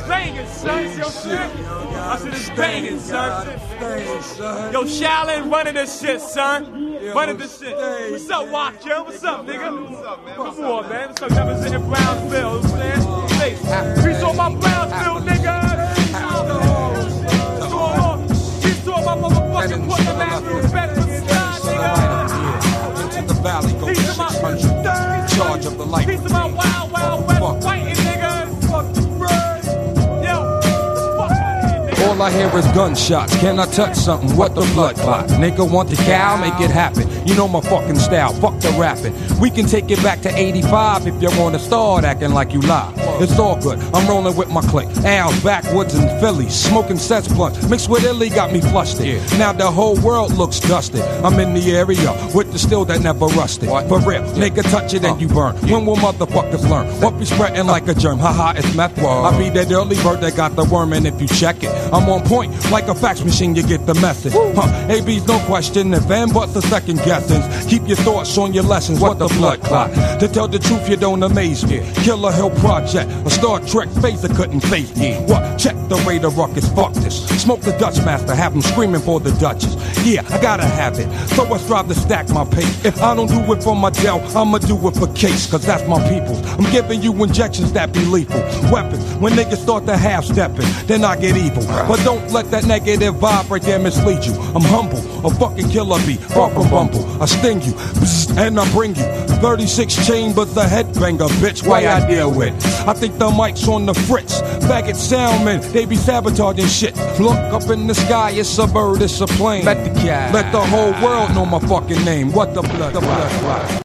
Banging, son. Yo. I said it's banging, son. Yo, Shaolin running this shit, son. Running this shit. What's up, Walk, yo? What's up, nigga? What's up, man? Come on, man. What's up? Representing Brownsville, you know what? Peace on my Brownsville, nigga. What's going on? Peace on my motherfucking Portland respect for the sky, nigga. Into the valley go Peace my 600. Charge of the light. Piece of my wild, All I hear is gunshots. Can I touch something? What the blood clot? Nigga want the cow? Make it happen. You know my fucking style. Fuck the rapping. We can take it back to 85 if you wanna start acting like you lie. It's all good. I'm rolling with my clique. Al's backwoods in Philly. Smoking cess blunts. Mixed with Illy got me flustered. Now the whole world looks dusted. I'm in the area with the steel that never rusted. For real. Nigga touch it and uh. you burn. When will motherfuckers learn? What be spreading like a germ? Haha, it's method. I be that early bird that got the worm, and if you check it, I'm on point like a fax machine. You get the message. Huh? AB's no question. If and buts the second guessings. Keep your thoughts on your lessons. What the blood clot? To tell the truth, you don't amaze me. Killa Hill Project, a Star Trek phaser couldn't face me. What? Check the radar ruckus. Fuck this. Smoke the Dutch master. Have him screaming for the Duchess. Yeah, I gotta have it. So I strive to stack my pace. If I don't do it for my Dell, I'ma do it for case. Cause that's my people. I'm giving you injections that be lethal. Weapons. When niggas start to half stepping, then I get evil. But don't let that negative vibe right there mislead you. I'm humble. A fucking killer bee. Far from bumble. I sting you. And I bring you 36 chambers, a headbanger, bitch. Why I deal with? I think the mic's on the fritz. Faggot soundmen, they be sabotaging shit. Look up in the sky, it's a bird, it's a plane. Let the, Let the whole world know my fucking name. What the blood? The blood.